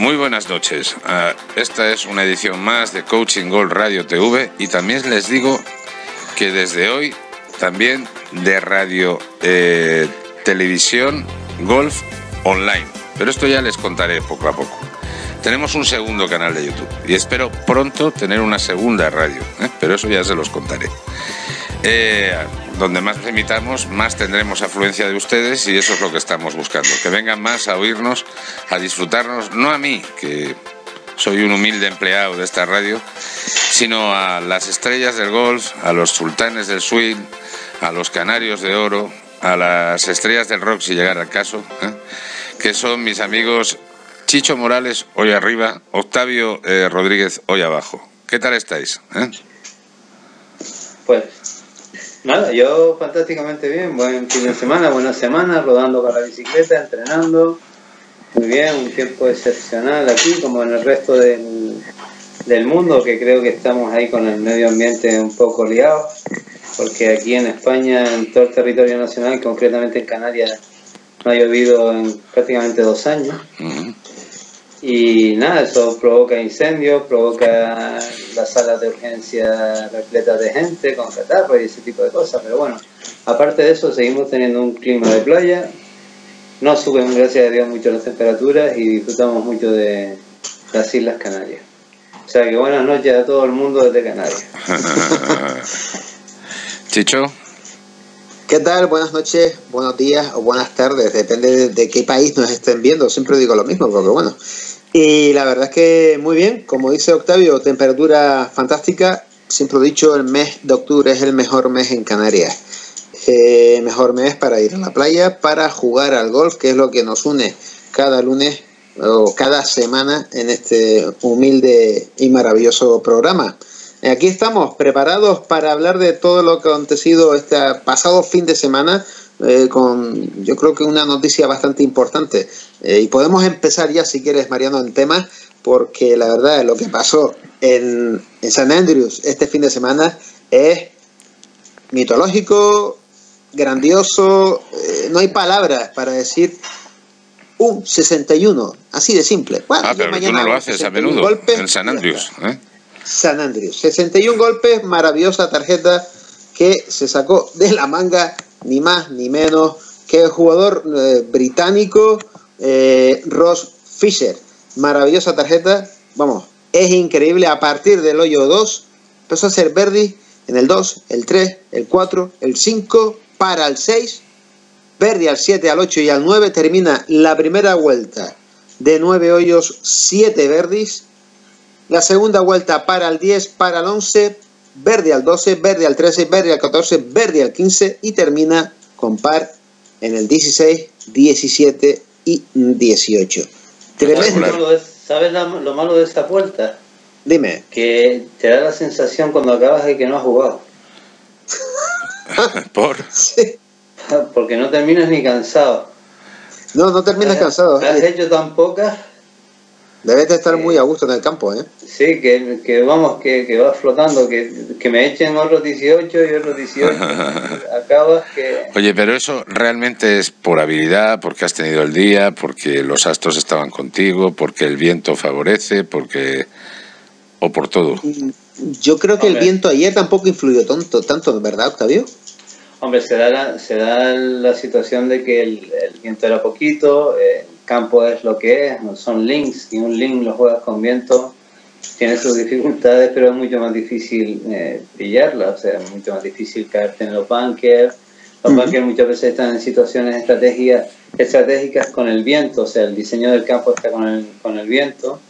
Muy buenas noches. Ah, esta es una edición más de Coaching Gold Radio TV y también les digo que desde hoy también de radio eh, televisión golf online. Pero esto ya les contaré poco a poco. Tenemos un segundo canal de YouTube y espero pronto tener una segunda radio, ¿eh? pero eso ya se los contaré. Eh, donde más limitamos, más tendremos afluencia de ustedes y eso es lo que estamos buscando. Que vengan más a oírnos, a disfrutarnos, no a mí, que soy un humilde empleado de esta radio, sino a las estrellas del golf, a los sultanes del swing, a los canarios de oro, a las estrellas del rock, si llegara el caso, ¿eh? que son mis amigos Chicho Morales, hoy arriba, Octavio eh, Rodríguez, hoy abajo. ¿Qué tal estáis? Eh? Pues Nada, yo fantásticamente bien, buen fin de semana, buena semana, rodando con la bicicleta, entrenando, muy bien, un tiempo excepcional aquí, como en el resto del, del mundo, que creo que estamos ahí con el medio ambiente un poco liados, porque aquí en España, en todo el territorio nacional, concretamente en Canarias, no ha llovido en prácticamente dos años. Y nada, eso provoca incendios, provoca las salas de urgencia repletas de gente con catarro y ese tipo de cosas. Pero bueno, aparte de eso, seguimos teniendo un clima de playa. No suben, gracias a Dios, mucho las temperaturas y disfrutamos mucho de las Islas Canarias. O sea que buenas noches a todo el mundo desde Canarias. Chicho. ¿Qué tal? Buenas noches, buenos días o buenas tardes, depende de, de, qué país nos estén viendo. Siempre digo lo mismo, porque bueno, y la verdad es que muy bien, como dice Octavio, temperatura fantástica. Siempre he dicho, el mes de octubre es el mejor mes en Canarias. Eh, mejor mes para ir a la playa, para jugar al golf, que es lo que nos une cada lunes o cada semana en este humilde y maravilloso programa. Aquí estamos preparados para hablar de todo lo que ha acontecido este pasado fin de semana eh, con yo creo que una noticia bastante importante. Eh, y podemos empezar ya, si quieres, Mariano, en tema, porque la verdad lo que pasó en, en San Andrews este fin de semana es mitológico, grandioso, eh, no hay palabras para decir un 61, así de simple. Bueno, ah, pero tú no lo haces a menudo golpes, en San Andrews. ¿eh? San Andrews, 61 golpes, maravillosa tarjeta que se sacó de la manga ni más ni menos que el jugador eh, británico eh, Ross Fisher. Maravillosa tarjeta, vamos, es increíble. A partir del hoyo 2 empezó a ser Verdi en el 2, el 3, el 4, el 5, para el 6, Verdi al 7, al 8 y al 9. Termina la primera vuelta de 9 hoyos, 7 Verdis. La segunda vuelta para el 10, para el 11, verde al 12, verde al 13, verde al 14, verde al 15 y termina con par en el 16, 17 y 18. Tremendo. ¿Sabes lo malo de esta vuelta? Dime. Que te da la sensación cuando acabas de que no has jugado. ¿Por? Sí. Porque no terminas ni cansado. No, no terminas cansado. Has hecho tan pocas Debes de estar muy a gusto en el campo, ¿eh? Sí, que, que vamos, que, que va flotando, que, que, me echen otros 18 y otros 18. Acabas que... Oye, pero eso realmente es por habilidad, porque has tenido el día, porque los astros estaban contigo, porque el viento favorece, porque... o por todo. Yo creo que Hombre. el viento ayer tampoco influyó tanto, tanto ¿verdad, Octavio? Hombre, se da la, se da la situación de que el, el viento era poquito, eh, campo es lo que es, son links, y un link lo juegas con viento, tiene sus dificultades, pero es mucho más difícil eh, pillarla, o sea, es mucho más difícil caerte en los bunkers. Los uh -huh. bunkers muchas veces están en situaciones estratégicas, estratégicas con el viento, o sea, el diseño del campo está con el, con el viento.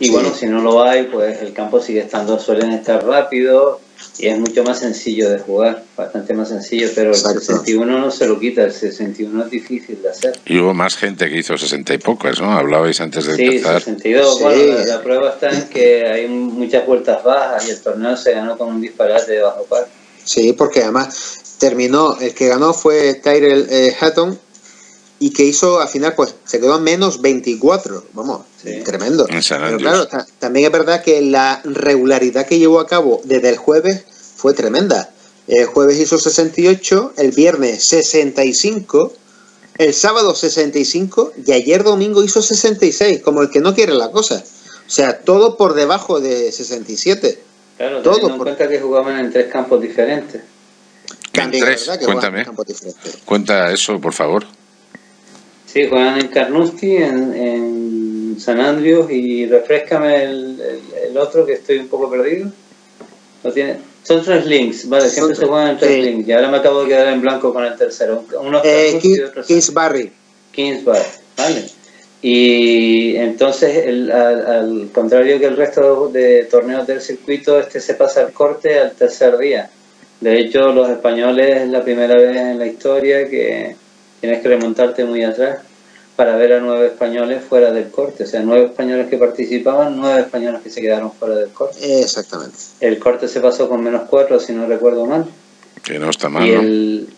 Y sí. bueno, si no lo hay, pues el campo sigue estando, suelen estar rápido, y es mucho más sencillo de jugar, bastante más sencillo, pero Exacto. el 61 no se lo quita, el 61 es difícil de hacer. Y hubo más gente que hizo 60 y pocas, ¿no? Hablabais antes de sí, empezar. 62, sí. bueno, la, la, prueba está en que hay muchas vueltas bajas y el torneo se ganó con un disparate de bajo par. Sí, porque además terminó, el que ganó fue Tyrell eh, Hatton y que hizo al final, pues se quedó en menos 24, vamos, sí. tremendo. Pero claro, también es verdad que la regularidad que llevó a cabo desde el jueves fue tremenda. El jueves hizo 68, el viernes 65 el sábado 65 y ayer domingo hizo 66, como el que no quiere la cosa. O sea, todo por debajo de 67. Claro, todo en cuenta que jugaban en tres campos diferentes. En tres, cuéntame. Cuenta eso, por favor. Sí, juegan en Carnoustie, en, San Andrews y refrescame el, otro que estoy un poco perdido. ¿Lo tiene? Son tres links, vale, siempre se juegan en tres links y ahora me acabo de quedar en blanco con el tercero. Uno eh, Kingsbury. Kingsbury, vale. Y entonces, el, al, contrario que el resto de torneos del circuito, este se pasa el corte al tercer día. De hecho, los españoles es la primera vez en la historia que tienes que remontarte muy atrás para ver a nueve españoles fuera del corte. O sea, nueve españoles que participaban, nueve españoles que se quedaron fuera del corte. Exactamente. El corte se pasó con menos cuatro, si no recuerdo mal. Que no está mal, y El,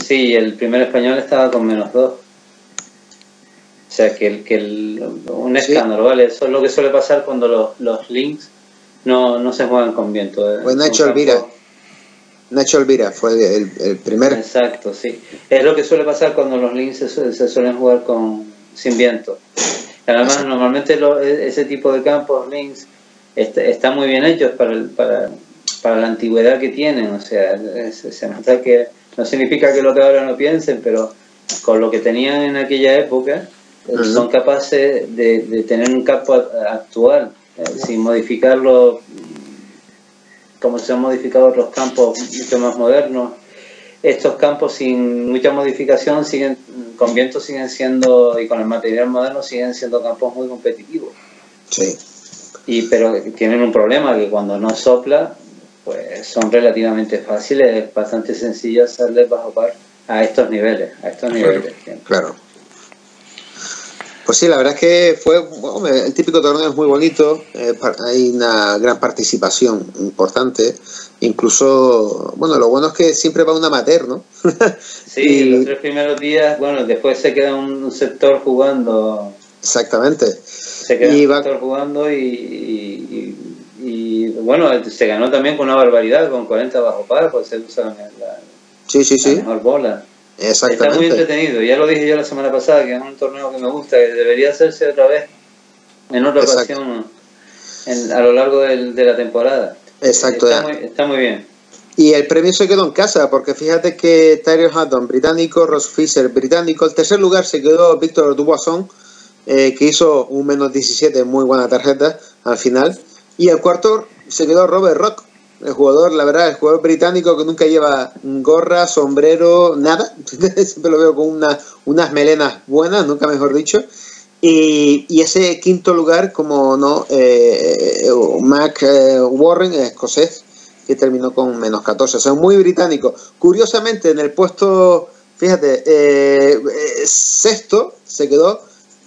sí, el primer español estaba con menos dos. O sea, que, el, que el, un escándalo, ¿vale? Eso es lo que suele pasar cuando los, los links no, no se juegan con viento. Eh, pues Nacho Elvira. Nacho Elvira fue el, el, primer. Exacto, sí. Es lo que suele pasar cuando los links se, suelen jugar con sin viento. Además, normalmente e, ese tipo de campos, links, están muy bien hechos para, para, para, la antigüedad que tienen. O sea, se nota que no significa que lo que ahora no piensen, pero con lo que tenían en aquella época, eh, son capaces de, de, tener un campo actual, eh, sin modificarlo como se han modificado otros campos mucho más modernos, estos campos sin mucha modificación siguen con viento siguen siendo y con el material moderno siguen siendo campos muy competitivos. Sí. Y pero tienen un problema que cuando no sopla, pues son relativamente fáciles, es bastante sencillo hacerles bajo par a estos niveles, a estos niveles. claro. Pues sí, la verdad es que fue el típico torneo es muy bonito, eh, hay una gran participación importante, incluso, bueno, lo bueno es que siempre va un amateur, ¿no? sí, los tres primeros días, bueno, después se queda un sector jugando. Exactamente. Se queda un sector jugando y, y, bueno, se ganó también con una barbaridad, con 40 bajo par, pues se usa la, sí, sí, sí. mejor bola. Está muy entretenido. Ya lo dije yo la semana pasada, que es un torneo que me gusta, que debería hacerse otra vez en otra ocasión a lo largo de la temporada. Exacto. Está, muy, está muy bien. Y el premio se quedó en casa, porque fíjate que Tyler Hatton, británico, Ross Fisher, británico. El tercer lugar se quedó Víctor Duboisson, eh, que hizo un menos 17, muy buena tarjeta al final. Y el cuarto se quedó Robert Rock, el jugador, la verdad, el jugador británico que nunca lleva gorra, sombrero, nada. Siempre lo veo con una, unas melenas buenas, nunca mejor dicho. Y, y ese quinto lugar, como no, eh, Mac eh, Warren, escocés, que terminó con menos 14. O sea, muy británico. Curiosamente, en el puesto, fíjate, eh, sexto se quedó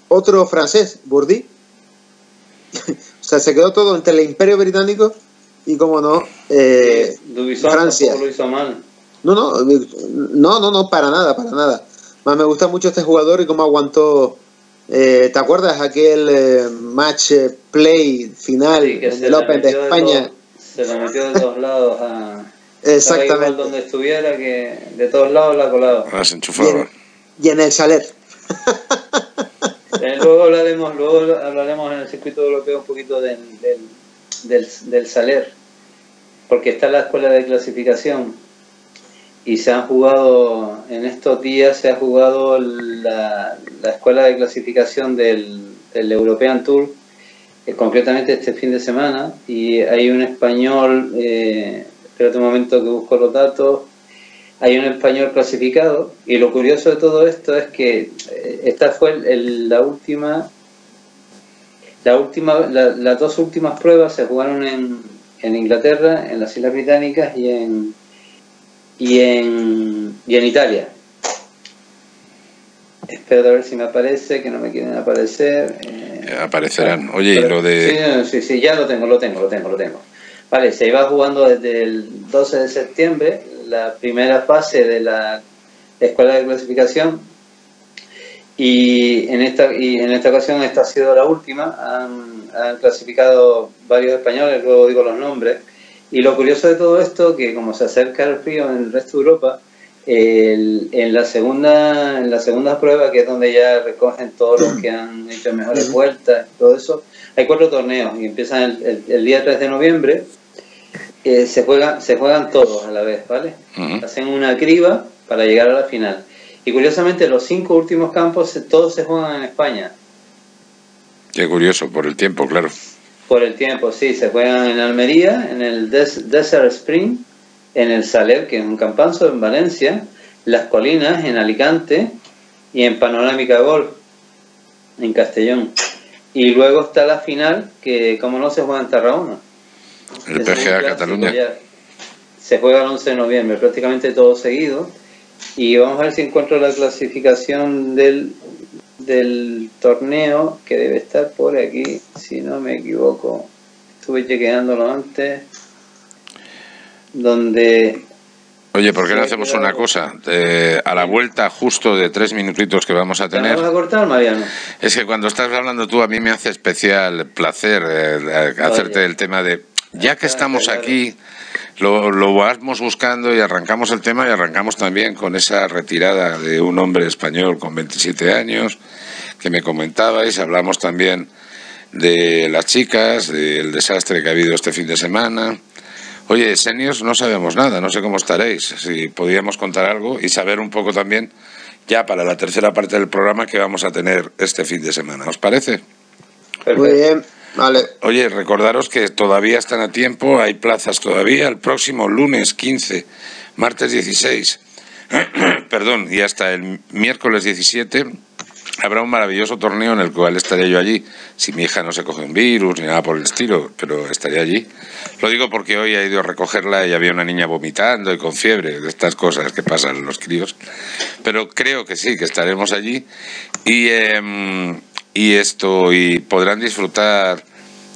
otro francés, Bourdi. o sea, se quedó todo entre el Imperio Británico y como no, eh, Francia. Lo hizo mal. No, no, no, no, no, para nada, para nada. Más me gusta mucho este jugador y cómo aguantó. Eh, ¿Te acuerdas aquel eh, match play final del Open de España? se lo metió de todos lados a. Exactamente. donde estuviera, que de todos lados la colado. Ah, se enchufaba. Y en, el Saler. luego hablaremos, luego hablaremos en el circuito europeo un poquito del, del, del Saler porque está la escuela de clasificación. Y se han jugado, en estos días se ha jugado la, escuela de clasificación del, European Tour, eh, concretamente este fin de semana, y hay un español, eh, espérate un momento que busco los datos, hay un español clasificado, y lo curioso de todo esto es que eh, esta fue la última, la última las dos últimas pruebas se jugaron en, en Inglaterra, en las Islas Británicas y en, y en, y en Italia. Espero a ver si me aparece, que no me quieren aparecer. Eh, aparecerán. Oye, y lo de... Sí, sí, ya lo tengo, lo tengo, lo tengo, lo tengo. Vale, se iba jugando desde el 12 de septiembre la primera fase de la escuela de clasificación y en esta, y en esta ocasión esta ha sido la última. Han, han clasificado varios españoles, luego digo los nombres. Y lo curioso de todo esto, que como se acerca el frío en el resto de Europa, en la segunda en la segunda prueba, que es donde ya recogen todos los que han hecho mejores vueltas, todo eso, hay cuatro torneos y empiezan el, día 3 de noviembre. Eh, se, juegan, se juegan todos a la vez, ¿vale? Hacen una criba para llegar a la final. Y curiosamente los cinco últimos campos todos se juegan en España. Qué curioso, por el tiempo, claro. Por el tiempo, sí, se juegan en Almería, en el Desert Spring, en el Saler, que es un campanzo en Valencia, Las Colinas, en Alicante, y en Panorámica Golf, en Castellón. Y luego está la final, que como no se juega en Tarragona. El PGA Cataluña. Se juega el 11 de noviembre, prácticamente todo seguido. Y vamos a ver si encuentro la clasificación del, del torneo, que debe estar por aquí, si no me equivoco. Estuve chequeándolo antes. Donde Oye, ¿por qué no hacemos una cosa? a la vuelta justo de tres minutitos que vamos a tener... ¿Te vas a cortar, Mariano? Es que cuando estás hablando tú, a mí me hace especial placer eh, hacerte el tema de... Ya que estamos aquí, lo, lo vamos buscando y arrancamos el tema y arrancamos también con esa retirada de un hombre español con 27 años que me comentabais. Hablamos también de las chicas, del desastre que ha habido este fin de semana Oye, seniors no sabemos nada, no sé cómo estaréis, si podíamos contar algo y saber un poco también ya para la tercera parte del programa que vamos a tener este fin de semana. ¿Os parece? Muy bien, Oye, recordaros que todavía están a tiempo, hay plazas todavía, el próximo lunes 15, martes 16, perdón, y hasta el miércoles 17 Habrá un maravilloso torneo en el cual estaré yo allí, si mi hija no se coge un virus ni nada por el estilo, pero estaré allí. Lo digo porque hoy he ido a recogerla y había una niña vomitando y con fiebre, estas cosas que pasan en los críos. Pero creo que sí, que estaremos allí y, em, y esto, y podrán disfrutar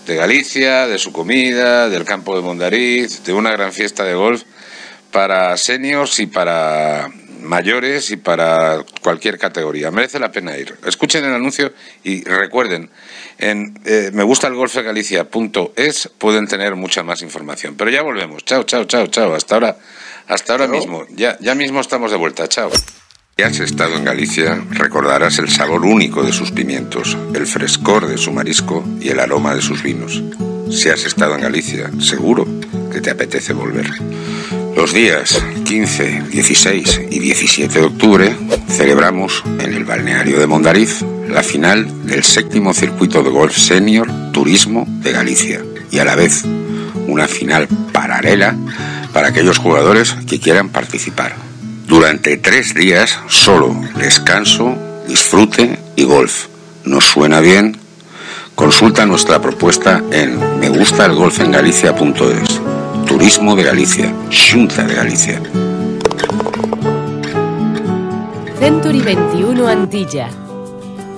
de Galicia, de su comida, del campo de Mondariz, de una gran fiesta de golf para seniors y para mayores y para cualquier categoría. Merece la pena ir. Escuchen el anuncio y recuerden, en eh, me gusta el es pueden tener mucha más información. Pero ya volvemos. Chao, chao, chao, chao. Hasta ahora, hasta ahora mismo. Ya, ya mismo estamos de vuelta. Chao. Si has estado en Galicia, recordarás el sabor único de sus pimientos, el frescor de su marisco y el aroma de sus vinos. Si has estado en Galicia, seguro que te apetece volver. Los días 15, 16 y 17 de octubre celebramos en el balneario de Mondariz la final del séptimo circuito de golf senior Turismo de Galicia y a la vez una final paralela para aquellos jugadores que quieran participar. Durante tres días solo descanso, disfrute y golf. ¿Nos suena bien? Consulta nuestra propuesta en megustalgolfengalicia.es. Turismo de Galicia, Xunta de Galicia. Century 21 Antilla.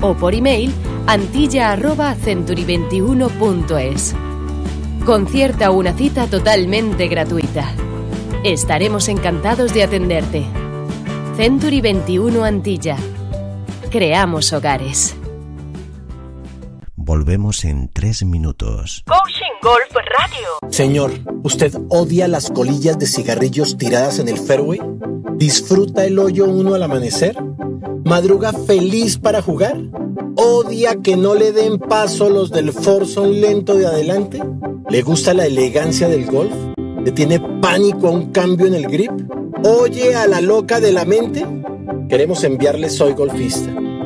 o por email antilla@century21.es. Concierta una cita totalmente gratuita. Estaremos encantados de atenderte. Century 21 Antilla. Creamos hogares. Volvemos en tres minutos. Coaching Golf Radio. Señor, ¿usted odia las colillas de cigarrillos tiradas en el fairway? ¿Disfruta el hoyo uno al amanecer? ¿Madruga feliz para jugar? ¿Odia que no le den paso los del forzón lento de adelante? ¿Le gusta la elegancia del golf? ¿Le tiene pánico a un cambio en el grip? ¿Oye a la loca de la mente? Queremos enviarle Soy Golfista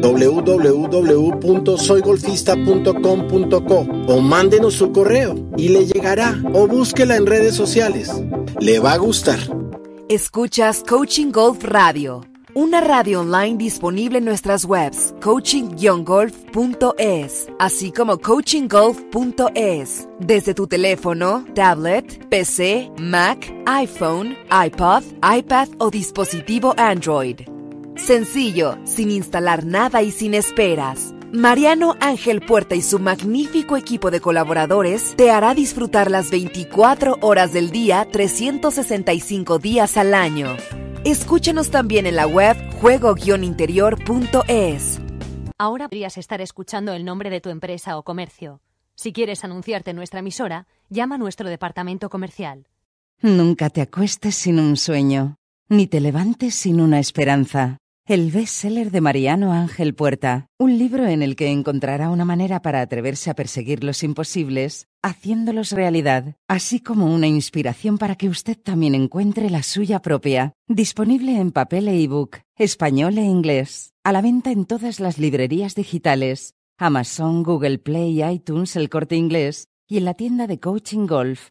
www.soygolfista.com.co o mándenos su correo y le llegará o búsquela en redes sociales. Le va a gustar. Escuchas Coaching Golf Radio, una radio online disponible en nuestras webs coaching-golf.es, así como coachinggolf.es, desde tu teléfono, tablet, PC, Mac, iPhone, iPod, iPad o dispositivo Android. Sencillo, sin instalar nada y sin esperas. Mariano Ángel Puerta y su magnífico equipo de colaboradores te hará disfrutar las 24 horas del día, 365 días al año. Escúchanos también en la web juego-interior.es. Ahora podrías estar escuchando el nombre de tu empresa o comercio. Si quieres anunciarte en nuestra emisora, llama a nuestro departamento comercial. Nunca te acuestes sin un sueño, ni te levantes sin una esperanza. El bestseller de Mariano Ángel Puerta, un libro en el que encontrará una manera para atreverse a perseguir los imposibles, haciéndolos realidad, así como una inspiración para que usted también encuentre la suya propia. Disponible en papel e ebook, español e inglés, a la venta en todas las librerías digitales, Amazon, Google Play, iTunes, El Corte Inglés y en la tienda de Coaching Golf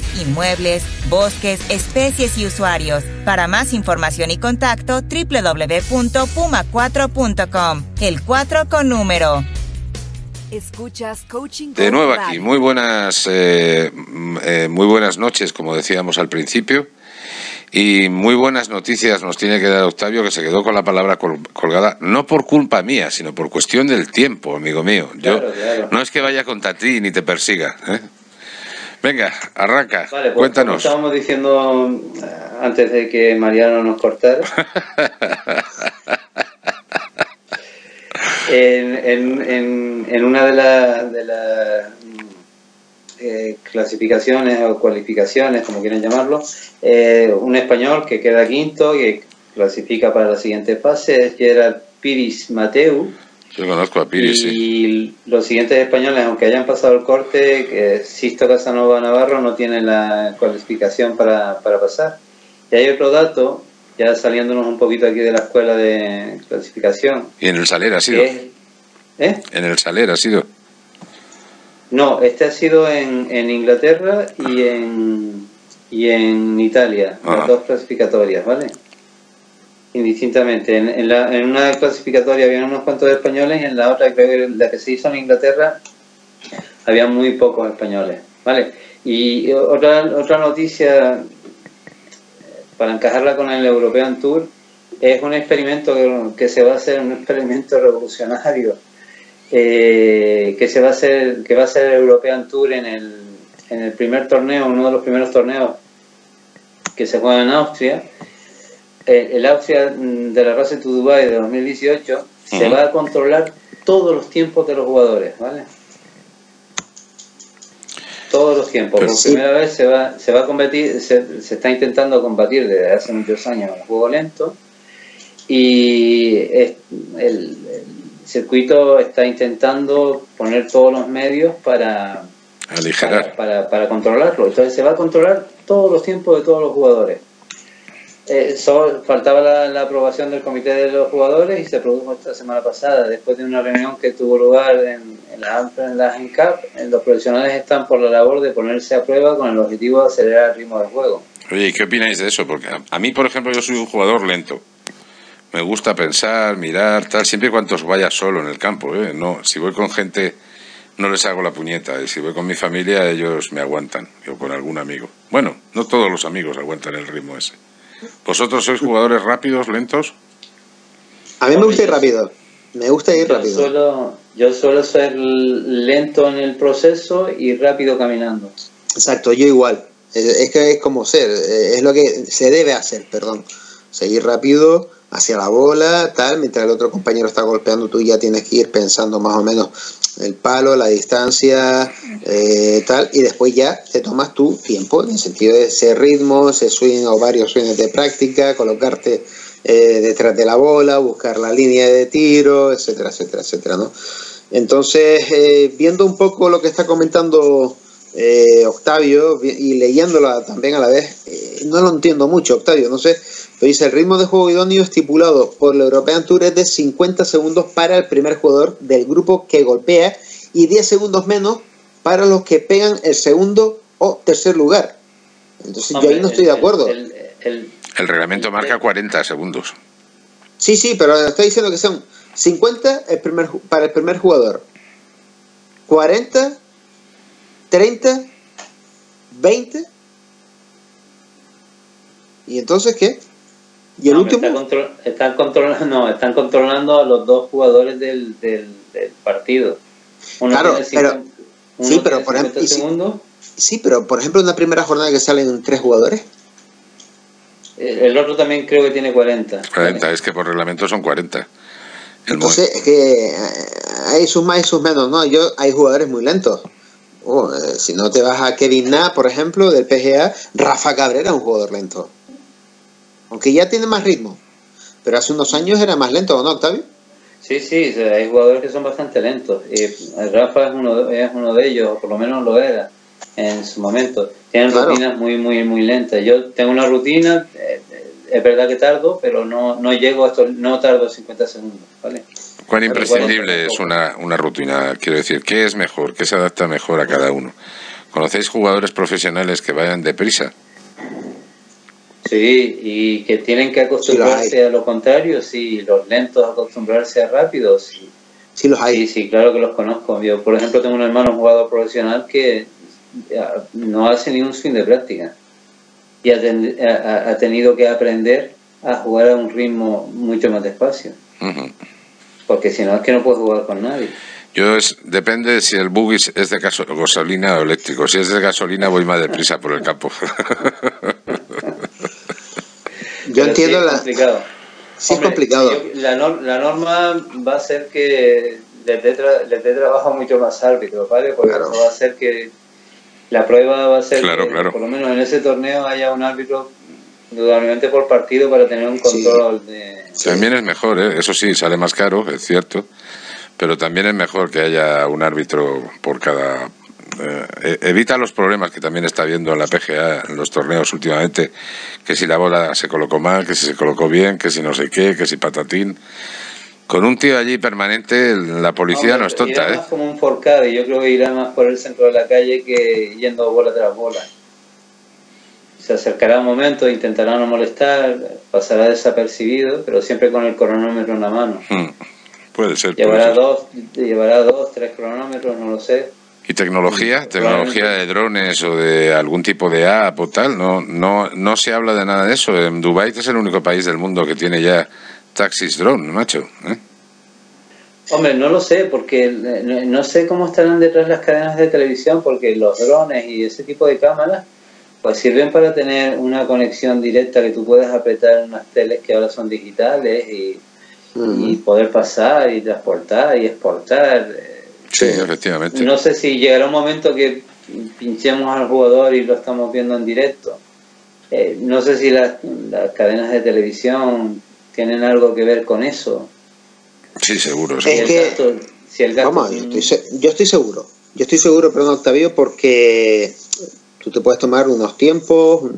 inmuebles, bosques, especies y usuarios. Para más información y contacto, www.puma4.com. El 4 con número. Escuchas Coaching De nuevo aquí, muy buenas, eh, mm, eh, muy buenas noches, como decíamos al principio. Y muy buenas noticias nos tiene que dar Octavio, que se quedó con la palabra col- colgada, no por culpa mía, sino por cuestión del tiempo, amigo mío. Yo, Claro, claro. No es que vaya contra ti ni te persiga. ¿eh? Venga, arranca, Vale, pues, cuéntanos. estábamos diciendo eh, antes de que Mariano nos cortara. en, en, en, en una de las de mm, eh, clasificaciones o cualificaciones, como quieran llamarlo, eh, un español que queda quinto y clasifica para la siguiente fase es Gerard Piris Mateu. Yo conozco a Piri, sí. Y los siguientes españoles, aunque hayan pasado el corte, que Sisto Casanova Navarro no tiene la cualificación para, para pasar. Y hay otro dato, ya saliéndonos un poquito aquí de la escuela de clasificación, Y en el Saler ha sido. es... ¿Eh? En el Saler ha sido. No, este ha sido en, en Inglaterra y en, y en Italia, Ah. las dos clasificatorias, ¿vale? Indistintamente. En, en, la, en una clasificatoria había unos cuantos españoles y en la otra, creo que la que se hizo en Inglaterra, había muy pocos españoles, ¿vale? Y otra, otra noticia, para encajarla con el European Tour, es un experimento que, que se va a hacer, un experimento revolucionario eh, que se va a hacer que va a ser el European Tour en el, en el primer torneo, uno de los primeros torneos que se juega en Austria. Eh, el Austria de la Race to Dubai de 2018 se Ujú. va a controlar todos los tiempos de los jugadores, ¿vale? Todos los tiempos. Pero Por sí. primera vez se va, se va a combatir, se, se está intentando combatir desde hace muchos años el juego lento y es- el, el circuito está intentando poner todos los medios para, para, para, para controlarlo. Entonces se va a controlar todos los tiempos de todos los jugadores. Eh, solo faltaba la, aprobación del comité de los jugadores y se produjo esta semana pasada, después de una reunión que tuvo lugar en, la en la HENCAP. eh, Los profesionales están por la labor de ponerse a prueba con el objetivo de acelerar el ritmo del juego. Oye, ¿y qué opináis de eso? Porque a, a mí, por ejemplo, yo soy un jugador lento. Me gusta pensar, mirar, tal, siempre y cuando vaya solo en el campo. ¿eh? No, si voy con gente, no les hago la puñeta. Si voy con mi familia, ellos me aguantan. O con algún amigo. Bueno, no todos los amigos aguantan el ritmo ese. ¿Vosotros sois jugadores rápidos, lentos? A mí me gusta ir rápido. Me gusta ir Yo rápido. suelo, yo suelo ser lento en el proceso y rápido caminando. Exacto, yo igual. Es, es que es como ser, eh, es lo que se debe hacer, perdón. Seguir rápido, hacia la bola, tal, mientras el otro compañero está golpeando, tú ya tienes que ir pensando más o menos el palo, la distancia, eh, tal, y después ya te tomas tu tiempo, en el sentido de ese ritmo, ese swing o varios swings de práctica, colocarte eh, detrás de la bola, buscar la línea de tiro, etcétera, etcétera, etcétera, ¿no? Entonces, eh, viendo un poco lo que está comentando Octavio y leyéndola también a la vez, no lo entiendo mucho, Octavio, no sé, dice, el ritmo de juego idóneo estipulado por la European Tour es de 50 segundos para el primer jugador del grupo que golpea y 10 segundos menos para los que pegan el segundo o tercer lugar. Entonces yo ahí no estoy de acuerdo. El, reglamento marca 40 segundos. Sí, sí, pero está diciendo que son 50 el primer, para el primer jugador, 40, 30, 20. ¿Y entonces qué? ¿Y el último? están, controlando, no, están controlando a los dos jugadores del, del, partido. claro, pero, sí, pero por ejemplo, sí, pero por ejemplo, en una primera jornada que salen tres jugadores. El, otro también creo que tiene 40. 40, es que por reglamento son 40. Entonces, es que eh, hay sus más y sus menos, ¿no? Yo, hay jugadores muy lentos. Oh, eh, si no te vas a Kevin Na, por ejemplo, del PGA, Rafa Cabrera es un jugador lento aunque ya tiene más ritmo. Pero hace unos años era más lento, no, Octavio? Sí, sí, hay jugadores que son bastante lentos. Y Rafa es uno, es uno de ellos, o por lo menos lo era en su momento. Tienen rutinas muy, muy, muy lentas. Yo tengo una rutina, eh, es verdad que tardo, pero no, no llego a esto, no tardo 50 segundos, ¿vale? ¿Cuán imprescindible es una, una rutina? Quiero decir, ¿qué es mejor? ¿Qué se adapta mejor a cada uno? ¿Conocéis jugadores profesionales que vayan deprisa? Sí, y que tienen que acostumbrarse a lo contrario, sí, los lentos acostumbrarse a rápidos, sí. Sí, los hay. Sí, claro que los conozco. Yo, por ejemplo, tengo un hermano jugador profesional que no hace ni un swing de práctica y ha, tenido que aprender a jugar a un ritmo mucho más despacio. Porque si no, es que no puede jugar con nadie. Yo es, depende si el buggy es de gasolina o eléctrico. Si es de gasolina voy más deprisa por el campo. Yo entiendo la... Complicado. Sí, es complicado. la, norma va a ser que les dé, trabajo mucho más árbitro, ¿vale? Porque va a hacer que la prueba va a ser que, por lo menos en ese torneo haya un árbitro indudablemente por partido para tener un control de... También es mejor, ¿eh? eso sí, sale más caro, es cierto, pero también es mejor que haya un árbitro por cada eh, evita los problemas que también está viendo en la PGA en los torneos últimamente, que si la bola se colocó mal, que si se colocó bien, que si no sé qué, que si patatín. Con un tío allí permanente, la policía no, es tonta, irá ¿eh? más como un forcado y yo creo que irá más por el centro de la calle que yendo bola tras bola. Se acercará un momento, intentará no molestar, pasará desapercibido, pero siempre con el cronómetro en la mano. Hmm. Puede ser. Llevará, Dos, llevará dos, tres cronómetros, no lo sé ¿Y tecnología? ¿Tecnología de drones o de algún tipo de app o tal? No, no, no se habla de nada de eso. En Dubái es el único país del mundo que tiene ya taxis drone, macho. ¿eh? Hombre, no lo sé, porque no sé cómo estarán detrás las cadenas de televisión, porque los drones y ese tipo de cámaras pues sirven para tener una conexión directa que tú puedas apretar en unas teles que ahora son digitales y, y poder pasar y transportar y exportar Sí, efectivamente. No sé si llegará un momento que pinchemos al jugador y lo estamos viendo en directo. Eh, no sé si las, cadenas de televisión tienen algo que ver con eso. Sí, seguro. Es que, si el vamos, yo, estoy, seguro. Yo estoy seguro, perdón, Octavio, porque tú te puedes tomar unos tiempos,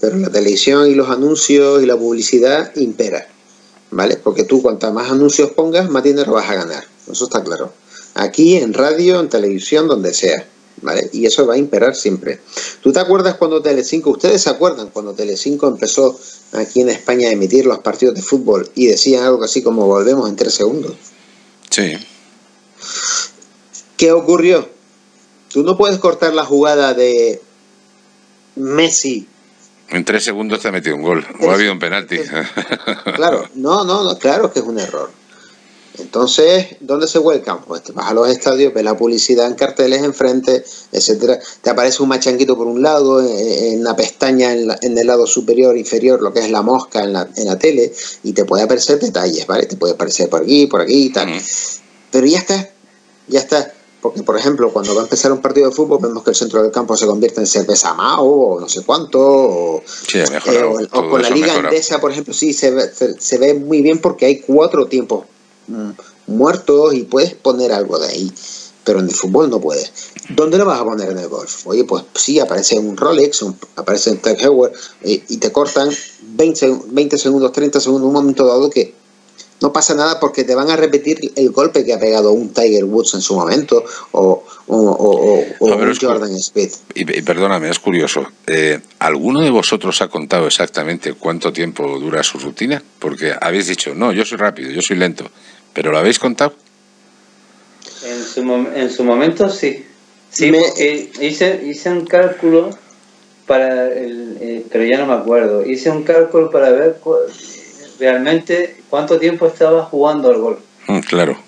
pero la televisión y los anuncios y la publicidad impera. ¿Vale? Porque tú, cuanto más anuncios pongas, más dinero vas a ganar. Eso está claro aquí en radio, en televisión, donde sea. ¿Vale? Y eso va a imperar siempre. ¿Tú te acuerdas cuando Telecinco, ustedes se acuerdan cuando Telecinco empezó aquí en España a emitir los partidos de fútbol y decían algo así como volvemos en tres segundos? Sí. ¿Qué ocurrió? Tú no puedes cortar la jugada de Messi. En tres segundos te ha metido un gol o ha habido un penalti. Claro, no, no, no, claro que es un error. Entonces, ¿dónde se vuelcan? Pues te vas a los estadios, ves la publicidad en carteles enfrente, etcétera. Te aparece un machanguito por un lado, en una pestaña en, el lado superior, inferior, lo que es la mosca en la, en la tele, y te puede aparecer detalles, ¿vale? Te puede aparecer por aquí, por aquí y tal. Pero ya está, ya está. Porque, por ejemplo, cuando va a empezar un partido de fútbol, vemos que el centro del campo se convierte en cerveza Mao o no sé cuánto. O, eh, con la Liga Endesa, por ejemplo, sí, se ve, se, ve muy bien porque hay cuatro tiempos mm, muertos y puedes poner algo de ahí. Pero en el fútbol no puedes. ¿Dónde lo vas a poner en el golf? Oye, pues sí, aparece un Rolex, aparece un Tag Heuer eh, y te cortan 20, 20 segundos, 30 segundos, un momento dado que no pasa nada porque te van a repetir el golpe que ha pegado un Tiger Woods en su momento o, un Jordan Speed. Y, perdóname, es curioso. Eh, ¿Alguno de vosotros ha contado exactamente cuánto tiempo dura su rutina? Porque habéis dicho, no, yo soy rápido, yo soy lento. ¿Pero lo habéis contado? En su, en su momento sí. Sí, hice, hice un cálculo para el, eh, pero ya no me acuerdo. Hice un cálculo para ver realmente cuánto tiempo estaba jugando al golf. Mm, claro.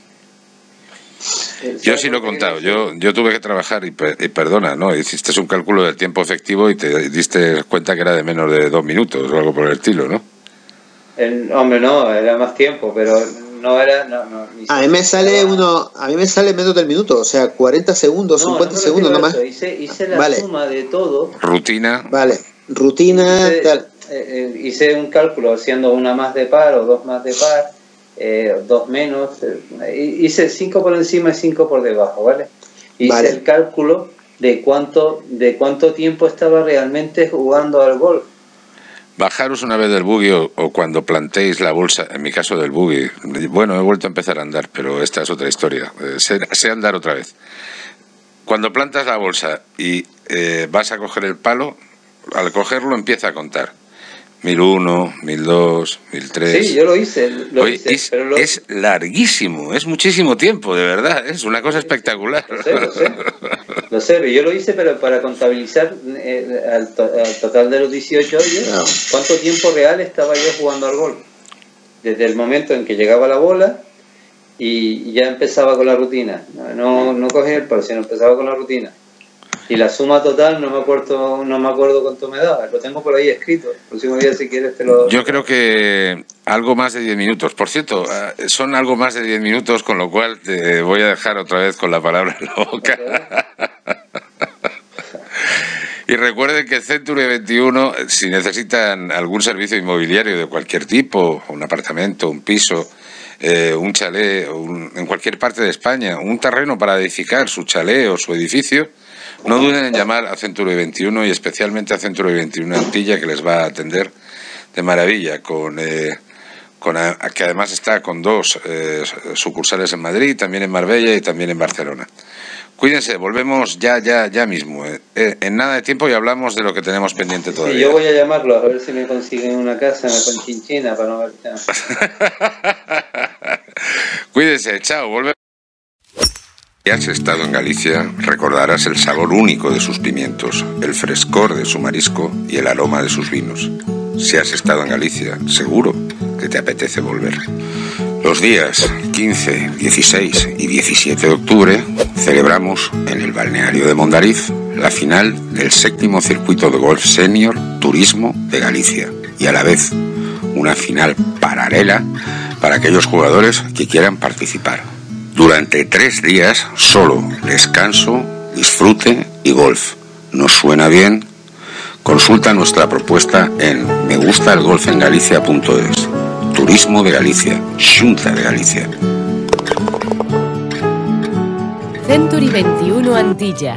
Eh, yo sí lo he contado. Yo, yo tuve que trabajar y, perdona, ¿no? Hiciste un cálculo del tiempo efectivo y te diste cuenta que era de menos de dos minutos o algo por el estilo, ¿no? hombre, no, era más tiempo, pero no era. a mí me sale uno, a mí me sale menos del minuto, o sea, 40 segundos, 50 segundos nomás. Hice, hice la suma de todo. Rutina. Vale, rutina, tal. Eh, eh, hice un cálculo haciendo una más de par o dos más de par, eh, dos menos, hice cinco por encima y cinco por debajo, ¿vale? Hice el cálculo de cuánto, de cuánto tiempo estaba realmente jugando al golf. Bajaros una vez del buggy o, cuando plantéis la bolsa, en mi caso del buggy, bueno, he vuelto a empezar a andar, pero esta es otra historia, sé, andar otra vez. Cuando plantas la bolsa y vas a coger el palo, al cogerlo empieza a contar 1001, 1002, 1003. Sí, yo lo hice. Lo hice es, es, larguísimo, es muchísimo tiempo, de verdad, es una cosa espectacular. Lo sé, lo sé. lo sé yo lo hice, pero para contabilizar eh, al, total de los 18 años, cuánto tiempo real estaba yo jugando al gol. Desde el momento en que llegaba la bola y ya empezaba con la rutina. No, no cogía el palo, sino empezaba con la rutina. Y la suma total no me acuerdo, no me acuerdo cuánto me daba, lo tengo por ahí escrito. El próximo día si quieres te lo. Yo creo que algo más de 10 minutos. Por cierto, eh, son algo más de 10 minutos, con lo cual te voy a dejar otra vez con la palabra en la boca. Y recuerden que Century 21, si necesitan algún servicio inmobiliario de cualquier tipo, un apartamento, un piso, eh, un chalet, en cualquier parte de España, un terreno para edificar su chalet o su edificio, no duden en llamar a Century 21 y especialmente a Century 21 Antilla, que les va a atender de maravilla, con, eh, con que además está con dos eh, sucursales en Madrid, también en Marbella y también en Barcelona. Cuídense, volvemos ya, ya, ya mismo. Eh. en nada de tiempo y hablamos de lo que tenemos pendiente todavía. yo voy a llamarlo a ver si me consiguen una casa en la Conchinchina para no ver. Cuídense, chao, volvemos. Si has estado en Galicia, recordarás el sabor único de sus pimientos, el frescor de su marisco y el aroma de sus vinos. Si has estado en Galicia, seguro que te apetece volver. Los días 15, 16 y 17 de octubre celebramos en el balneario de Mondariz la final del séptimo circuito de golf senior Turismo de Galicia y a la vez una final paralela para aquellos jugadores que quieran participar. Durante tres días solo descanso, disfrute y golf. ¿Nos suena bien? Consulta nuestra propuesta en megustalgolfengalicia.es. Turismo de Galicia, Junta de Galicia. Century 21 Antilla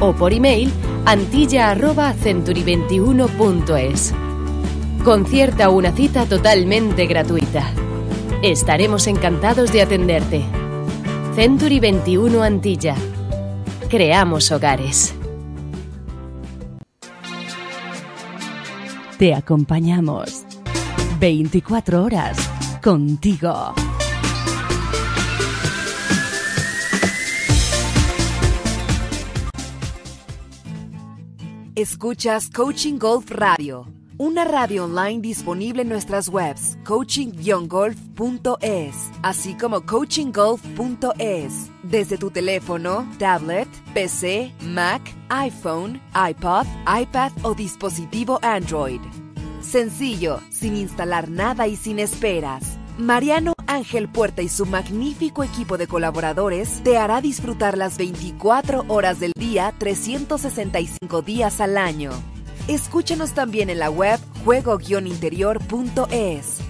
o por email antilla.century21.es. Concierta una cita totalmente gratuita. Estaremos encantados de atenderte. Century 21 Antilla. Creamos hogares. Te acompañamos 24 horas contigo. Escuchas Coaching Golf Radio, una radio online disponible en nuestras webs coaching-golf.es, así como coachinggolf.es, desde tu teléfono, tablet, PC, Mac, iPhone, iPod, iPad o dispositivo Android. Sencillo, sin instalar nada y sin esperas. Mariano Ángel Puerta y su magnífico equipo de colaboradores te hará disfrutar las 24 horas del día, 365 días al año. Escúchanos también en la web juego-interior.es.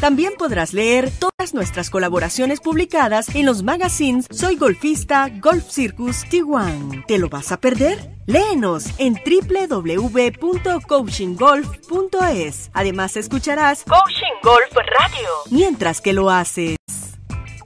También podrás leer todas nuestras colaboraciones publicadas en los magazines Soy Golfista, Golf Circus, Tijuana. ¿Te lo vas a perder? Léenos en www.coachinggolf.es. Además escucharás Coaching Golf Radio. Mientras que lo haces.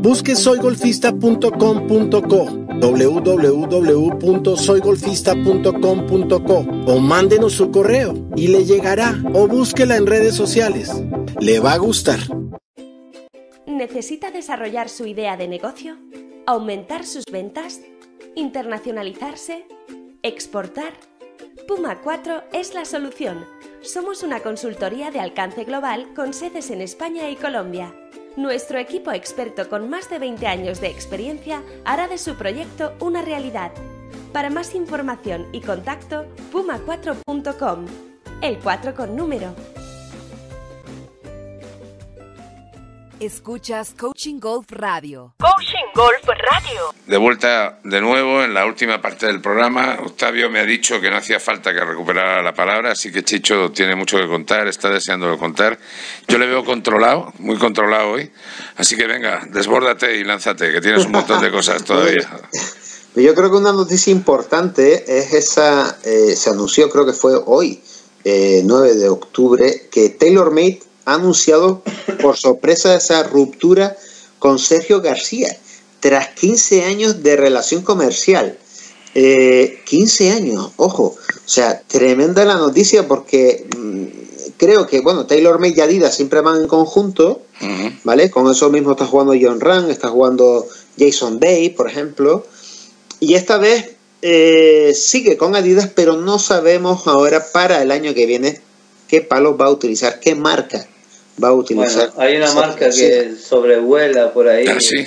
Busque soygolfista.com.co www.soygolfista.com.co o mándenos su correo y le llegará o búsquela en redes sociales. Le va a gustar. ¿Necesita desarrollar su idea de negocio? ¿Aumentar sus ventas? ¿Internacionalizarse? ¿Exportar? Puma 4 es la solución. Somos una consultoría de alcance global con sedes en España y Colombia. Nuestro equipo experto con más de 20 años de experiencia hará de su proyecto una realidad. Para más información y contacto, puma4.com. El 4 con número. Escuchas Coaching Golf Radio. Coaching Golf Radio. De vuelta de nuevo en la última parte del programa. Octavio me ha dicho que no hacía falta que recuperara la palabra, así que Chicho tiene mucho que contar, está deseándolo contar. Yo le veo controlado, muy controlado hoy. Así que venga, desbórdate y lánzate, que tienes un montón de cosas todavía. Yo creo que una noticia importante es esa, eh, se anunció, creo que fue hoy, eh, 9 de octubre, que TaylorMade ha anunciado por sorpresa esa ruptura con Sergio García tras 15 años de relación comercial. Eh, 15 años, ojo, o sea, tremenda la noticia porque mm, creo que, bueno, Taylor May y Adidas siempre van en conjunto, ¿vale? Con eso mismo está jugando John Rand, está jugando Jason Day, por ejemplo, y esta vez eh, sigue con Adidas, pero no sabemos ahora para el año que viene qué palos va a utilizar, qué marca va a utilizar. Bueno, hay una marca que sobrevuela por ahí. Ah, sí.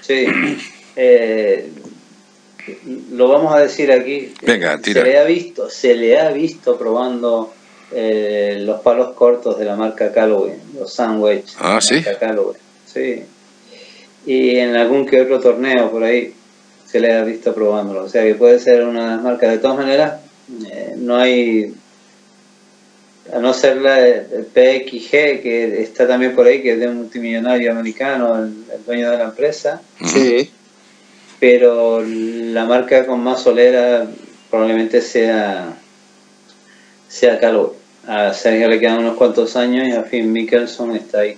Sí. Eh, lo vamos a decir aquí. Venga, tira. Se le ha visto, se le ha visto probando eh, los palos cortos de la marca Callaway, los Sandwich. Ah, marca Callaway. Sí. Y en algún que otro torneo por ahí se le ha visto probándolo. O sea que puede ser una de las marcas. De todas maneras, eh, no hay a no ser la PXG que está también por ahí, que es de un multimillonario americano, el, el dueño de la empresa. Sí. Pero la marca con más solera probablemente sea sea Callaway. A Sergio le quedan unos cuantos años y a Phil Mickelson está ahí.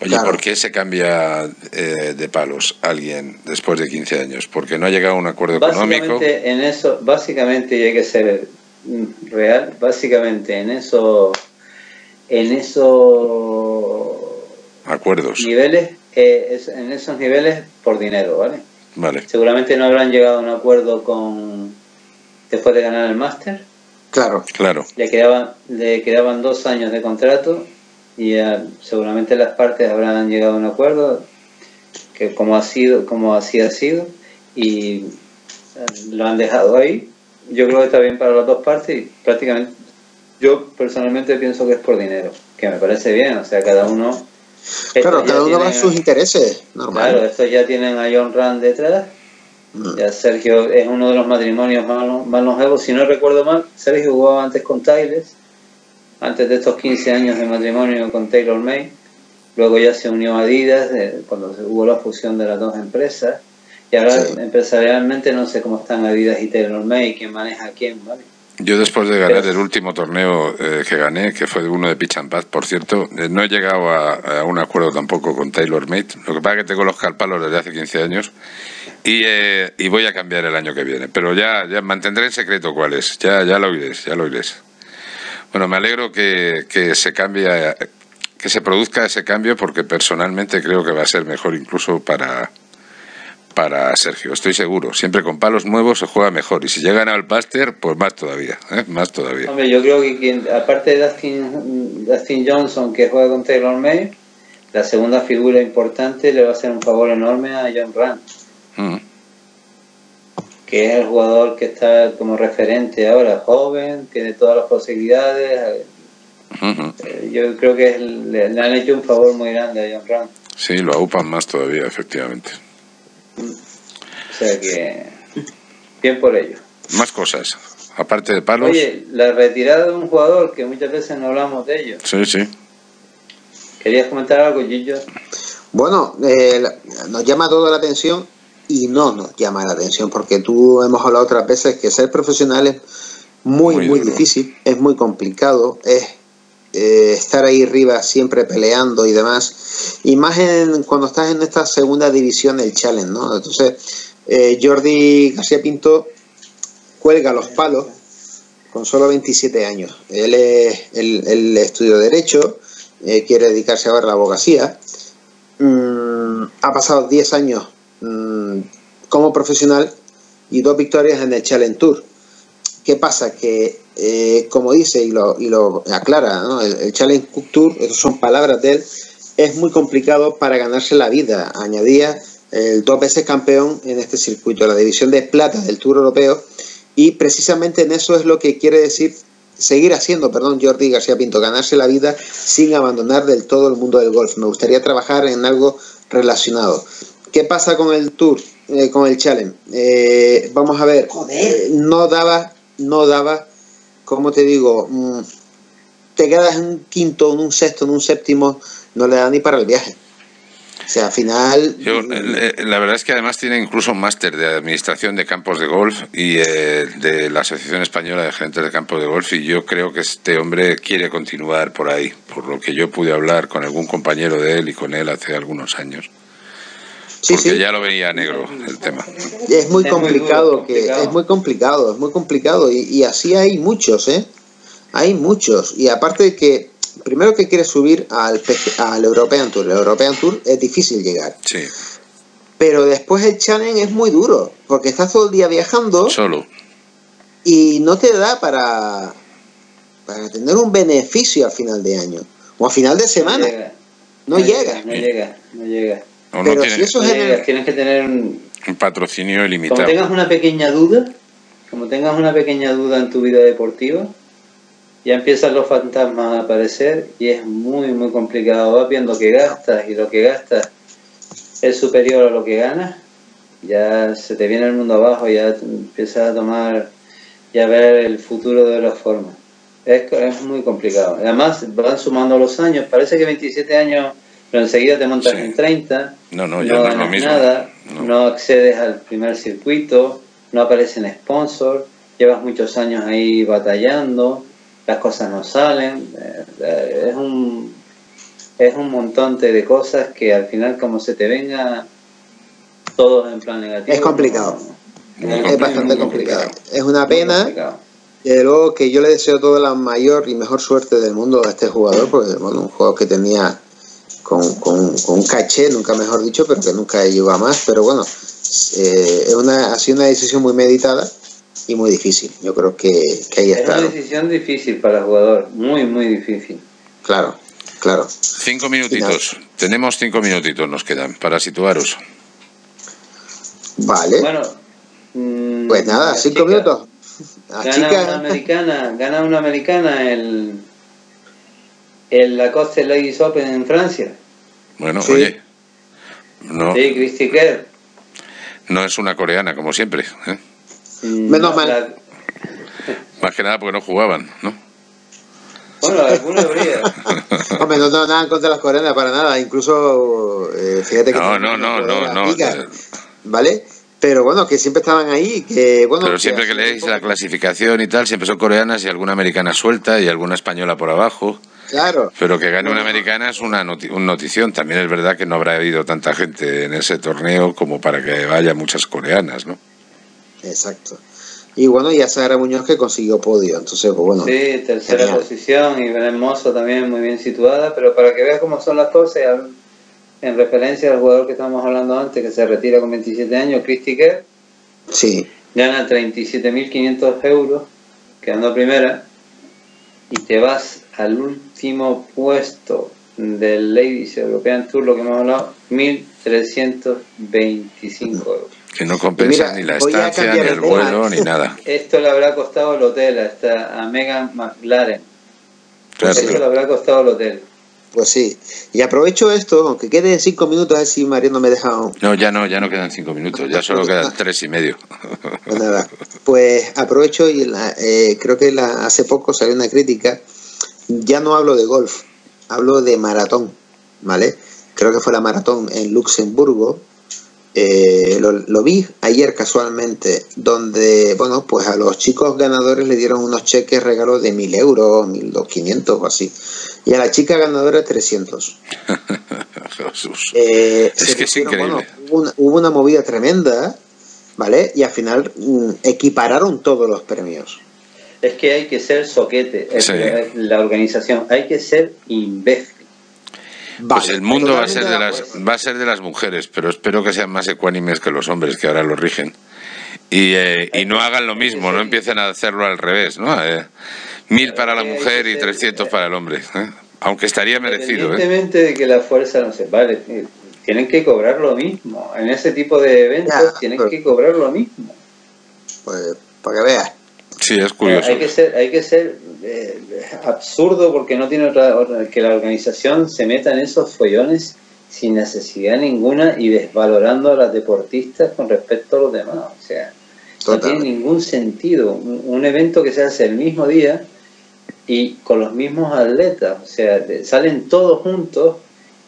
Oye, ¿por qué se cambia eh, de palos alguien después de 15 años? ¿Porque no ha llegado a un acuerdo económico? En eso, básicamente, y hay que ser real, básicamente en eso, en esos acuerdos niveles, eh, en esos niveles por dinero, ¿vale? Vale. Seguramente no habrán llegado a un acuerdo con después de ganar el máster. Claro, claro. Le quedaban, le quedaban dos años de contrato y seguramente las partes habrán llegado a un acuerdo que como ha sido como así ha sido y eh, lo han dejado ahí yo creo que está bien para las dos partes y prácticamente yo personalmente pienso que es por dinero que me parece bien o sea cada uno claro cada uno va a sus intereses normal claro estos ya tienen a John Rand detrás mm. ya Sergio es uno de los matrimonios más, más longevos si no recuerdo mal Sergio jugaba antes con Tyles antes de estos 15 años de matrimonio con Taylor May. Luego ya se unió a Adidas cuando hubo la fusión de las dos empresas. Y ahora empresarialmente no sé cómo están Adidas y Taylor May, quién maneja a quién, ¿vale? Yo después de ganar el último torneo eh, que gané, que fue uno de Pitch and Path, por cierto, eh, no he llegado a, un acuerdo tampoco con Taylor Made. Lo que pasa es que tengo los calpalos desde hace 15 años y, eh, y voy a cambiar el año que viene. Pero ya, ya mantendré en secreto cuál es. Ya, ya lo oiréis, ya lo oiréis. Bueno, me alegro que, se cambie, que se produzca ese cambio porque personalmente creo que va a ser mejor incluso para, para Sergio, estoy seguro. Siempre con palos nuevos se juega mejor y si llegan al Paster, pues más todavía, ¿eh? más todavía. Hombre, yo creo que quien, aparte de Dustin, Dustin Johnson que juega con Taylor May, la segunda figura importante le va a hacer un favor enorme a John Rand. Mm que es el jugador que está como referente ahora, joven, tiene todas las posibilidades. Eh, yo creo que le, han hecho un favor muy grande a John Brown. Sí, lo aupan más todavía, efectivamente. O sea que, bien por ello. Más cosas, aparte de palos. Oye, la retirada de un jugador, que muchas veces no hablamos de ello. Sí, sí. ¿Querías comentar algo, Gillo? Bueno, eh, nos llama toda la atención y no nos llama la atención porque tú hemos hablado otras veces que ser profesional es muy, muy, difícil, es muy complicado, es eh, estar ahí arriba siempre peleando y demás. Y más cuando estás en esta segunda división del challenge, ¿no? Entonces, eh, Jordi García Pinto cuelga los palos con solo 27 años. Él, es, el estudió Derecho, eh, quiere dedicarse ahora a la abogacía. Mm, ha pasado 10 años Mm, como profesional y dos victorias en el Challenge Tour. ¿Qué pasa? Que, eh, como dice y lo, y lo aclara, el, Challenge Tour, esas son palabras de él, es muy complicado para ganarse la vida. Añadía el dos veces campeón en este circuito, la división de plata del Tour Europeo, y precisamente en eso es lo que quiere decir seguir haciendo, perdón, Jordi García Pinto, ganarse la vida sin abandonar del todo el mundo del golf. Me gustaría trabajar en algo relacionado. ¿Qué pasa con el Tour, eh, con el Challenge? Eh, vamos a ver, eh, no daba, no daba, como te digo, mm, te quedas en un quinto, en un sexto, en un séptimo, no le da ni para el viaje. O sea, al final. la verdad es que además tiene incluso un máster de administración de campos de golf y de la Asociación Española de Gerentes de Campos de Golf. Y yo creo que este hombre quiere continuar por ahí, por lo que yo pude hablar con algún compañero de él y con él hace algunos años. Sí, porque ya lo veía negro el tema. Es muy complicado, que es muy complicado, es muy complicado y, así hay muchos, ¿eh? Hay muchos y aparte de que primero que quieres subir al al European Tour, el European Tour es difícil llegar. Sí. Pero después el challenge es muy duro, porque estás todo el día viajando. Solo. Y no te da para, para tener un beneficio al final de año. O a final de semana. No llega. No llega, no llega. Pero si eso tienes que tener un, patrocinio ilimitado. Como tengas una pequeña duda, como tengas una pequeña duda en tu vida deportiva, ya empiezan los fantasmas a aparecer y es muy, muy complicado. Vas viendo que gastas y lo que gastas es superior a lo que ganas, ya se te viene el mundo abajo, ya empiezas a tomar, ya a ver el futuro de otra forma. Es, es muy complicado. Además, van sumando los años. Parece que 27 años pero enseguida te montas en 30, no, no, ya no, es lo mismo. nada, no. accedes al primer circuito, no aparecen sponsors, llevas muchos años ahí batallando, las cosas no salen, eh, es un es un montón de cosas que al final como se te venga todo en plan negativo. Es complicado. es bastante complicado. Es una pena. Y luego que yo le deseo toda la mayor y mejor suerte del mundo a este jugador, porque bueno, un juego que tenía con, un caché, nunca mejor dicho, pero que nunca llegó a más. Pero bueno, eh, es una, ha sido una decisión muy meditada y muy difícil. Yo creo que, que ahí está. Es una decisión difícil para el jugador, muy, muy difícil. Claro, claro. Cinco minutitos. Tenemos cinco minutitos, nos quedan para situaros. Vale. Bueno, mm, pues nada, cinco minutos. gana una americana, gana una americana el, el Lacoste Ladies Open en Francia. Bueno, oye. No, sí, Christy Kerr. No es una coreana, como siempre. ¿eh? Menos mal. Más que nada porque no jugaban, ¿no? Bueno, alguna habría. Hombre, no tengo nada en contra de las coreanas para nada. Incluso, eh, fíjate que. No, no, no, no, no. ¿Vale? Pero bueno, que siempre estaban ahí. Que, bueno, Pero siempre que, leéis la clasificación y tal, siempre son coreanas y alguna americana suelta y alguna española por abajo. Claro. Pero que gane una americana es una notición. También es verdad que no habrá habido tanta gente en ese torneo como para que vaya muchas coreanas, ¿no? Exacto. Y bueno, ya Sara Muñoz que consiguió podio, entonces pues bueno. Sí, tercera posición y Mozo también muy bien situada, pero para que veas cómo son las cosas, en referencia al jugador que estábamos hablando antes, que se retira con 27 años, Christy Kerr, sí. gana 37.500 euros, quedando primera, y te vas al último puesto del Ladies European Tour, lo que hemos hablado, 1.325 euros. Que no compensa ni la estancia, ni el vuelo, ni nada. Esto le habrá costado el hotel a, a Megan McLaren. Claro. Eso le habrá costado el hotel. Pues sí. Y aprovecho esto, aunque quede cinco minutos, a ver si Mario no me deja. No, ya no, ya no quedan cinco minutos, ya solo quedan tres y medio. Pues nada, pues aprovecho y eh, creo que la, hace poco salió una crítica. Ya no hablo de golf, hablo de maratón, ¿vale? Creo que fue la maratón en Luxemburgo, eh, lo, vi ayer casualmente, donde, bueno, pues a los chicos ganadores le dieron unos cheques regalos de mil euros, mil quinientos o así, y a la chica ganadora 300. Eh, es que es increíble. hubo, una, movida tremenda, ¿vale? Y al final mm, equipararon todos los premios. Es que hay que ser soquete, la organización, hay que ser imbécil pues el mundo va a ser de las va a ser de las mujeres, pero espero que sean más ecuánimes que los hombres que ahora lo rigen. Y, eh, y no hagan lo mismo, no empiecen a hacerlo al revés, ¿no? Eh, mil para la mujer y trescientos para el hombre, ¿eh? aunque estaría merecido. Independientemente de que la fuerza no se vale, tienen que cobrar lo mismo. En ese tipo de eventos tienen pues. que cobrar lo mismo. Pues para que veas. Sí, es curioso. Hay que ser, hay que ser eh, absurdo porque no tiene otra, que la organización se meta en esos follones sin necesidad ninguna y desvalorando a las deportistas con respecto a los demás. O sea, no tiene ningún sentido. Un, evento que se hace el mismo día y con los mismos atletas. O sea, salen todos juntos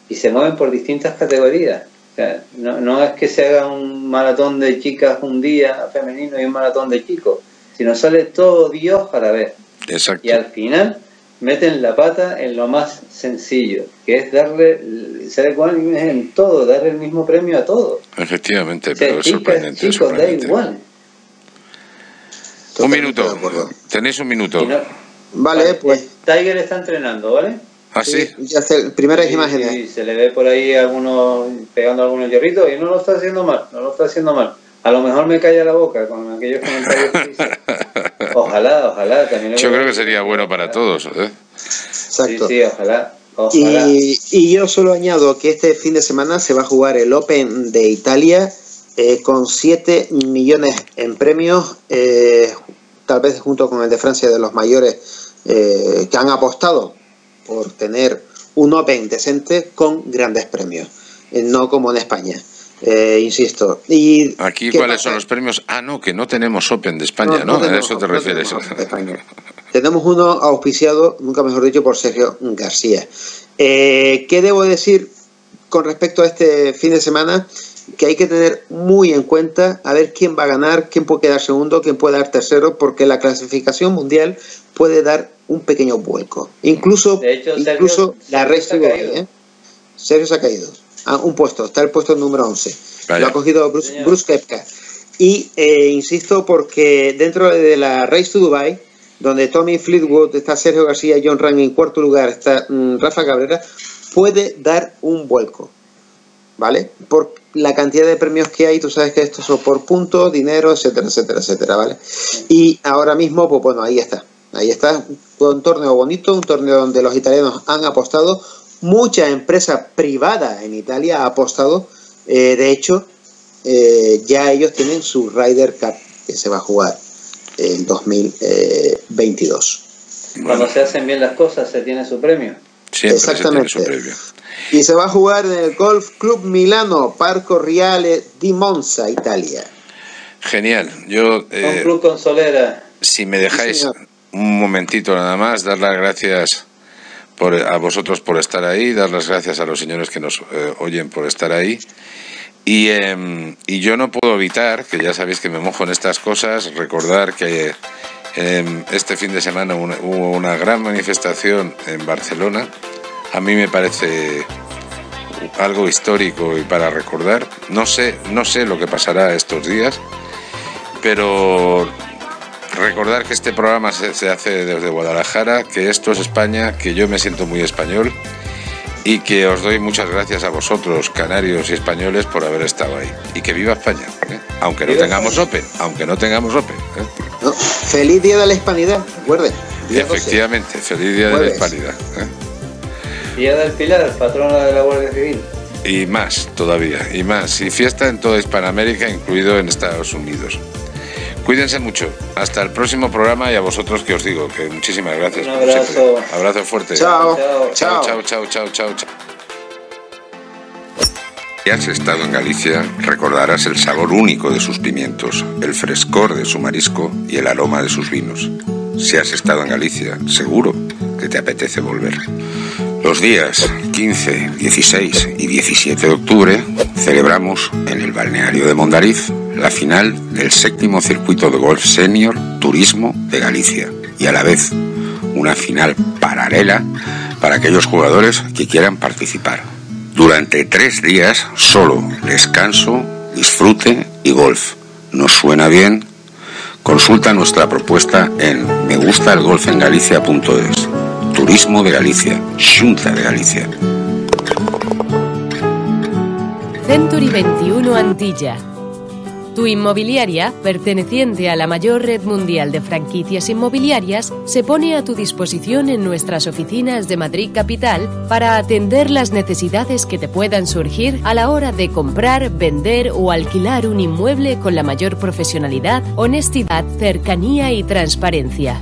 y se mueven por distintas categorías. O sea, no, no es que se haga un maratón de chicas un día femenino y un maratón de chicos sino sale todo Dios para ver. Exacto. Y al final meten la pata en lo más sencillo, que es darle, ser igual en todo, darle el mismo premio a todos. Efectivamente, pero es sorprendente. Chicos, da igual. Un minuto, tenéis un minuto. vale, pues. Tiger está entrenando, ¿vale? Ah, sí. Ya hace primeras imágenes. Sí, se le ve por ahí algunos pegando algunos hierritos y no lo está haciendo mal, no lo está haciendo mal. A lo mejor me calla la boca con aquellos comentarios Ojalá, ojalá. También yo creo que sería bueno para todos. ¿eh? Exacto. Sí, sí, ojalá. Y, yo solo añado que este fin de semana se va a jugar el Open de Italia eh, con 7 millones en premios, eh, tal vez junto con el de Francia de los mayores eh, que han apostado por tener un Open decente con grandes premios, no como en España. Eh, insisto. Y ¿Aquí cuáles son los premios? Ah, no, que no tenemos Open de España, ¿no? ¿A eso te refieres? tenemos uno auspiciado, nunca mejor dicho, por Sergio García. Eh, ¿Qué debo decir con respecto a este fin de semana? Que hay que tener muy en cuenta a ver quién va a ganar, quién puede quedar segundo, quién puede dar tercero, porque la clasificación mundial puede dar un pequeño vuelco. Incluso, incluso la red Sergio se ha caído. Ah, un puesto, está el puesto número 11. Lo ha cogido Bruce, Bruce Kepka. Y eh, insisto porque dentro de la Race to Dubai, donde Tommy Fleetwood está Sergio García, John Rang en cuarto lugar, está mm, Rafa Cabrera, puede dar un vuelco. ¿Vale? Por la cantidad de premios que hay, tú sabes que esto son por puntos, dinero, etcétera, etcétera, etcétera, ¿vale? Y ahora mismo, pues bueno, ahí está. Ahí está un torneo bonito, un torneo donde los italianos han apostado, mucha empresa privada en Italia ha apostado, eh, de hecho, eh, ya ellos tienen su Ryder Cup que se va a jugar en 2022. Cuando se hacen bien las cosas, se tiene su premio. Exactamente. Y se va a jugar en el Golf Club Milano, Parco Riale di Monza, Italia. Genial. Yo, eh, club con solera. Si me dejáis un momentito nada más, dar las gracias por, a vosotros por estar ahí, dar las gracias a los señores que nos eh, oyen por estar ahí. Y, em, y, yo no puedo evitar, que ya sabéis que me mojo en estas cosas, recordar que em, este fin de semana hubo una gran manifestación en Barcelona. A mí me parece algo histórico y para recordar. No sé, no sé lo que pasará estos días, pero recordar que este programa se, hace desde Guadalajara, que esto es España, que yo me siento muy español y que os doy muchas gracias a vosotros, canarios y españoles, por haber estado ahí. Y que viva España, ¿eh? aunque no tengamos Open, aunque no tengamos Open. ¿eh? feliz Día de la Hispanidad, recuerden. Efectivamente, feliz Día de la Hispanidad. ¿eh? Día del Pilar, patrona de la Guardia Civil. Y más todavía, y más. Y fiesta en toda Hispanoamérica, incluido en Estados Unidos. Cuídense mucho. Hasta el próximo programa y a vosotros que os digo que muchísimas gracias. Un abrazo. Abrazo fuerte. Chao. Chao, chao, chao, chao, chao. Si has estado en Galicia, recordarás el sabor único de sus pimientos, el frescor de su marisco y el aroma de sus vinos. Si has estado en Galicia, seguro que te apetece volver. Los días 15, 16 y 17 de octubre celebramos en el balneario de Mondariz la final del séptimo circuito de golf senior Turismo de Galicia y a la vez una final paralela para aquellos jugadores que quieran participar. Durante tres días solo descanso, disfrute y golf. ¿Nos suena bien? Consulta nuestra propuesta en megustalgolfengalicia.es. Turismo de Galicia, Junta de Galicia. Century 21 Antilla tu inmobiliaria, perteneciente a la mayor red mundial de franquicias inmobiliarias, se pone a tu disposición en nuestras oficinas de Madrid Capital para atender las necesidades que te puedan surgir a la hora de comprar, vender o alquilar un inmueble con la mayor profesionalidad, honestidad, cercanía y transparencia.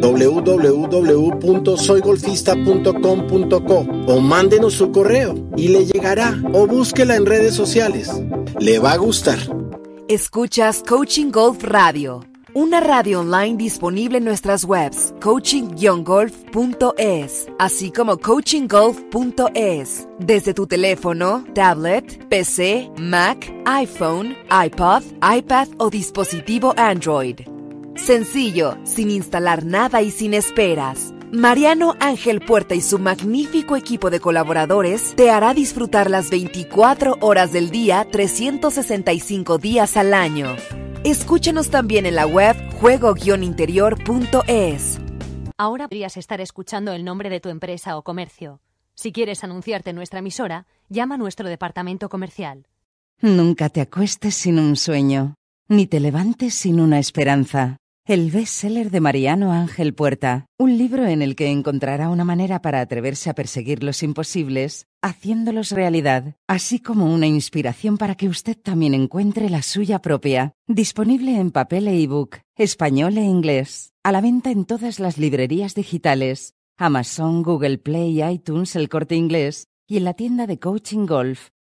www.soygolfista.com.co o mándenos su correo y le llegará o búsquela en redes sociales. Le va a gustar. Escuchas Coaching Golf Radio una radio online disponible en nuestras webs coaching-golf.es, así como coachinggolf.es, desde tu teléfono, tablet, PC, Mac, iPhone, iPod, iPad o dispositivo Android. Sencillo, sin instalar nada y sin esperas. Mariano Ángel Puerta y su magnífico equipo de colaboradores te hará disfrutar las 24 horas del día, 365 días al año. Escúchanos también en la web juego-interior.es. Ahora podrías estar escuchando el nombre de tu empresa o comercio. Si quieres anunciarte en nuestra emisora, llama a nuestro departamento comercial. Nunca te acuestes sin un sueño, ni te levantes sin una esperanza. El bestseller de Mariano Ángel Puerta, un libro en el que encontrará una manera para atreverse a perseguir los imposibles, haciéndolos realidad, así como una inspiración para que usted también encuentre la suya propia. Disponible en papel e ebook, español e inglés, a la venta en todas las librerías digitales, Amazon, Google Play, iTunes, El Corte Inglés y en la tienda de Coaching Golf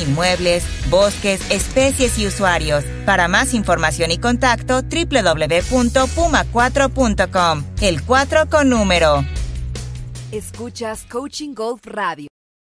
inmuebles, bosques, especies y usuarios. Para más información y contacto, www.puma4.com. El 4 con número. Escuchas Coaching Golf Radio.